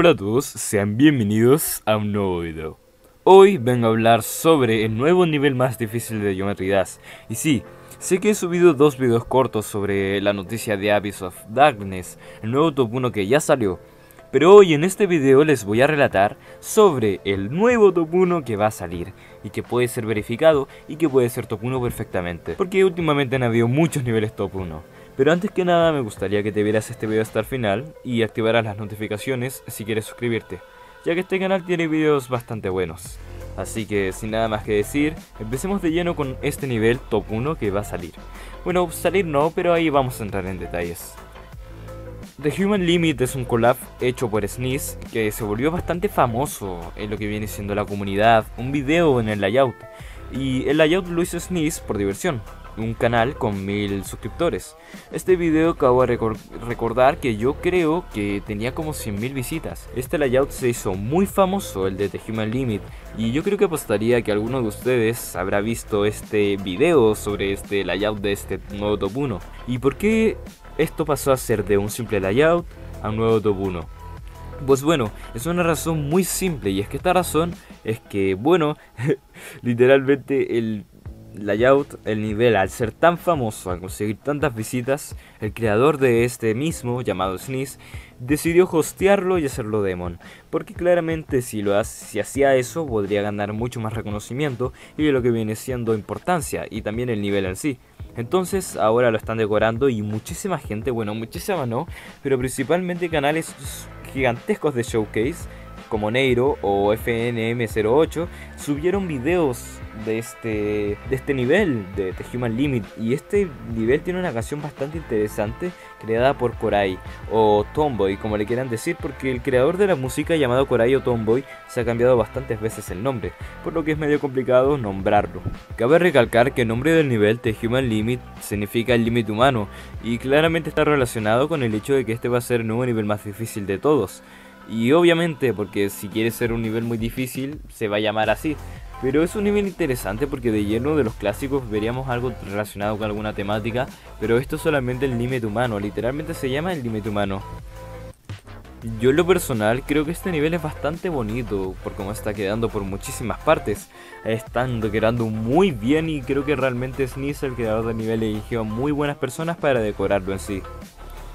Hola a todos, sean bienvenidos a un nuevo video. Hoy vengo a hablar sobre el nuevo nivel más difícil de Geometry Dash. Y sí, sé que he subido dos videos cortos sobre la noticia de Abyss of Darkness, el nuevo top 1 que ya salió. Pero hoy en este video les voy a relatar sobre el nuevo top 1 que va a salir y que puede ser verificado y que puede ser top 1 perfectamente. Porque últimamente han habido muchos niveles top 1. Pero antes que nada me gustaría que te vieras este video hasta el final y activaras las notificaciones si quieres suscribirte, ya que este canal tiene videos bastante buenos. Así que sin nada más que decir, empecemos de lleno con este nivel top 1 que va a salir. Bueno, salir no, pero ahí vamos a entrar en detalles. The Human Limit es un collab hecho por Sneeze que se volvió bastante famoso en lo que viene siendo la comunidad, un video en el layout. Y el layout lo hizo Sneeze por diversión, un canal con mil suscriptores. Este video acabo de recordar que yo creo que tenía como 100.000 visitas. Este layout se hizo muy famoso, el de The Human Limit, y yo creo que apostaría que alguno de ustedes habrá visto este video sobre este layout de este nuevo top 1. ¿Y por qué esto pasó a ser de un simple layout a un nuevo top 1. Pues bueno, es una razón muy simple y es que esta razón es que, bueno, literalmente el layout, el nivel, al ser tan famoso, al conseguir tantas visitas, el creador de este mismo, llamado Sneeze, decidió hostearlo y hacerlo demon, porque claramente si, lo si hacía eso podría ganar mucho más reconocimiento y lo que viene siendo importancia y también el nivel en sí. Entonces ahora lo están decorando y muchísima gente, bueno, muchísima no, pero principalmente canales gigantescos de showcase como Neiro o FNM08 subieron videos de este, de este nivel de The Human Limit. Y este nivel tiene una canción bastante interesante creada por Korai o Tomboy, como le quieran decir, porque el creador de la música llamado Korai o Tomboy se ha cambiado bastantes veces el nombre, por lo que es medio complicado nombrarlo. Cabe recalcar que el nombre del nivel The Human Limit significa el límite humano y claramente está relacionado con el hecho de que este va a ser el nuevo nivel más difícil de todos. Y obviamente, porque si quiere ser un nivel muy difícil, se va a llamar así. Pero es un nivel interesante porque de lleno de los clásicos veríamos algo relacionado con alguna temática, pero esto es solamente el límite humano, literalmente se llama el límite humano. Yo en lo personal creo que este nivel es bastante bonito por cómo está quedando por muchísimas partes. Están quedando muy bien y creo que realmente Sneeze, el creador del nivel, eligió a muy buenas personas para decorarlo en sí.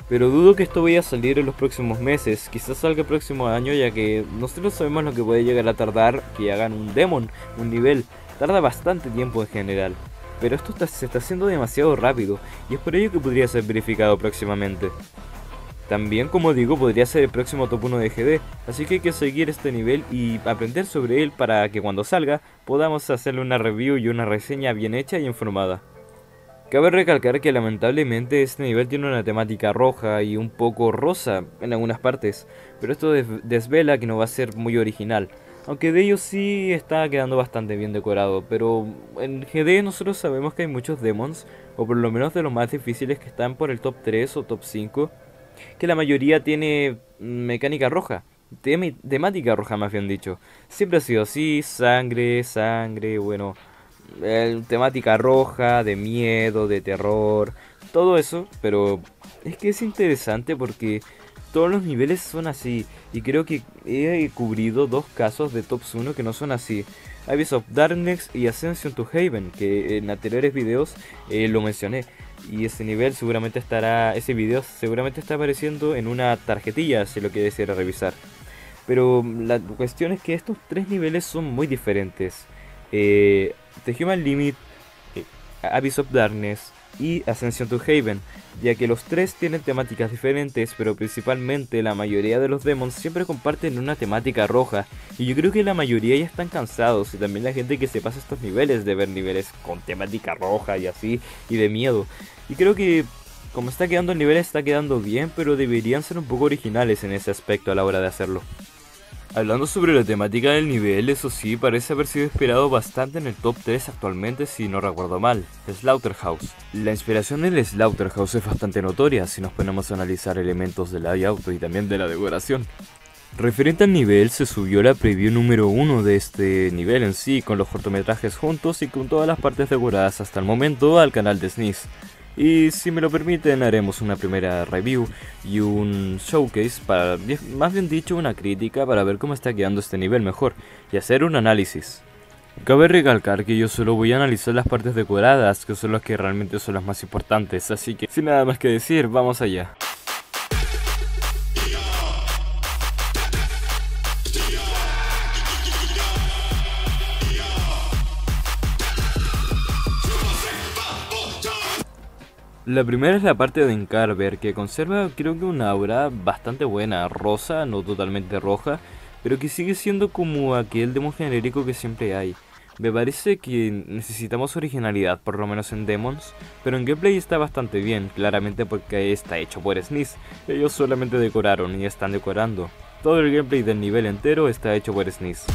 Pero dudo que esto vaya a salir en los próximos meses, quizás salga el próximo año ya que nosotros sabemos lo que puede llegar a tardar que hagan un demon, un nivel, tarda bastante tiempo en general. Pero esto se está haciendo demasiado rápido y es por ello que podría ser verificado próximamente. También, como digo, podría ser el próximo top 1 de GD, así que hay que seguir este nivel y aprender sobre él para que cuando salga podamos hacerle una review y una reseña bien hecha y informada. Cabe recalcar que lamentablemente este nivel tiene una temática roja y un poco rosa en algunas partes, pero esto desvela que no va a ser muy original. Aunque de ellos sí está quedando bastante bien decorado, pero en GD nosotros sabemos que hay muchos demons, o por lo menos de los más difíciles que están por el top 3 o top 5, que la mayoría tiene mecánica roja, temática roja más bien dicho. Siempre ha sido así, sangre, sangre, bueno, temática roja, de miedo, de terror, todo eso, pero es que es interesante porque todos los niveles son así y creo que he cubrido dos casos de Tops 1 que no son así. Abyss of Darkness y Ascension to Haven, que en anteriores videos eh, lo mencioné. Y ese nivel seguramente estará, ese video seguramente está apareciendo en una tarjetilla si lo que desea revisar. Pero la cuestión es que estos tres niveles son muy diferentes. Eh, The Human Limit, eh, Abyss of Darkness y Ascension to Haven, ya que los tres tienen temáticas diferentes, pero principalmente la mayoría de los demons siempre comparten una temática roja, y yo creo que la mayoría ya están cansados, y también la gente que se pasa estos niveles de ver niveles con temática roja y así, y de miedo. Y creo que como está quedando el nivel está quedando bien, pero deberían ser un poco originales en ese aspecto a la hora de hacerlo. Hablando sobre la temática del nivel, eso sí, parece haber sido esperado bastante en el top 3 actualmente si no recuerdo mal, Slaughterhouse. La inspiración del Slaughterhouse es bastante notoria si nos ponemos a analizar elementos del layout y también de la decoración. Referente al nivel, se subió la preview número 1 de este nivel en sí, con los cortometrajes juntos y con todas las partes decoradas hasta el momento al canal de Sneeze. Y si me lo permiten haremos una primera review y un showcase para, más bien dicho, una crítica para ver cómo está quedando este nivel mejor y hacer un análisis. Cabe recalcar que yo solo voy a analizar las partes decoradas, que son las que realmente son las más importantes, así que sin nada más que decir, vamos allá. La primera es la parte de Encarver, que conserva creo que una aura bastante buena, rosa, no totalmente roja, pero que sigue siendo como aquel demo genérico que siempre hay. Me parece que necesitamos originalidad, por lo menos en Demons, pero en gameplay está bastante bien, claramente porque está hecho por SNES. Ellos solamente decoraron y están decorando. Todo el gameplay del nivel entero está hecho por SNES.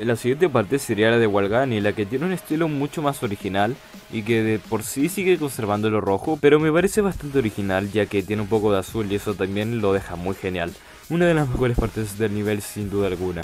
La siguiente parte sería la de Walgani, la que tiene un estilo mucho más original y que de por sí sigue conservando lo rojo, pero me parece bastante original ya que tiene un poco de azul y eso también lo deja muy genial. Una de las mejores partes del nivel sin duda alguna.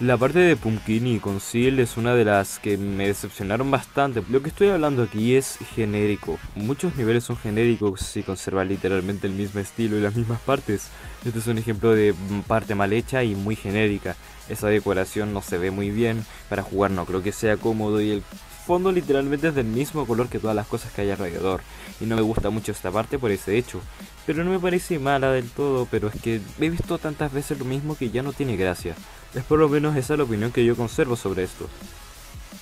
La parte de Pumpkin y Conceal es una de las que me decepcionaron bastante. Lo que estoy hablando aquí es genérico. Muchos niveles son genéricos y conservan literalmente el mismo estilo y las mismas partes. Este es un ejemplo de parte mal hecha y muy genérica. Esa decoración no se ve muy bien. Para jugar no creo que sea cómodo y el fondo literalmente es del mismo color que todas las cosas que hay alrededor. Y no me gusta mucho esta parte por ese hecho. Pero no me parece mala del todo, pero es que he visto tantas veces lo mismo que ya no tiene gracia. Es por lo menos esa la opinión que yo conservo sobre esto.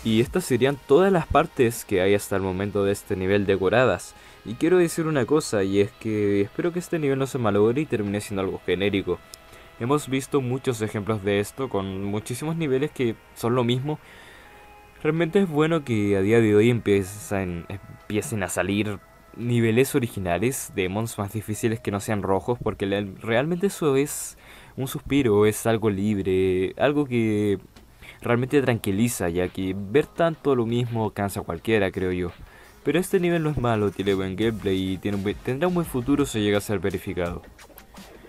Y estas serían todas las partes que hay hasta el momento de este nivel decoradas. Y quiero decir una cosa, y es que espero que este nivel no se malogre y termine siendo algo genérico. Hemos visto muchos ejemplos de esto con muchísimos niveles que son lo mismo. Realmente es bueno que a día de hoy empiecen, empiecen a salir niveles originales, demons más difíciles que no sean rojos, porque realmente eso es un suspiro, es algo libre, algo que realmente tranquiliza, ya que ver tanto lo mismo cansa a cualquiera, creo yo. Pero este nivel no es malo, tiene buen gameplay y tendrá un buen futuro si llega a ser verificado.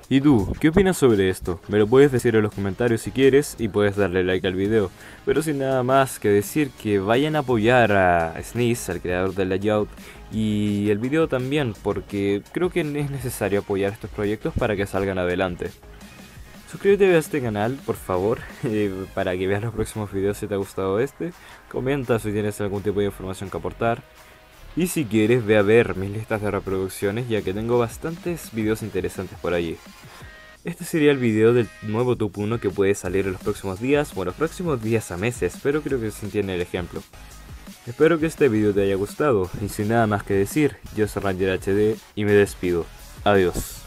¿Y tú? ¿Qué opinas sobre esto? Me lo puedes decir en los comentarios si quieres y puedes darle like al video. Pero sin nada más que decir que vayan a apoyar a Sneeze, al creador del layout, y el video también, porque creo que es necesario apoyar estos proyectos para que salgan adelante. Suscríbete a este canal, por favor, eh, para que veas los próximos videos si te ha gustado este. Comenta si tienes algún tipo de información que aportar. Y si quieres, ve a ver mis listas de reproducciones, ya que tengo bastantes videos interesantes por allí. Este sería el video del nuevo Top 1 que puede salir en los próximos días, bueno, los próximos días a meses, pero creo que se entiende el ejemplo. Espero que este video te haya gustado, y sin nada más que decir, yo soy Ranger HD y me despido. Adiós.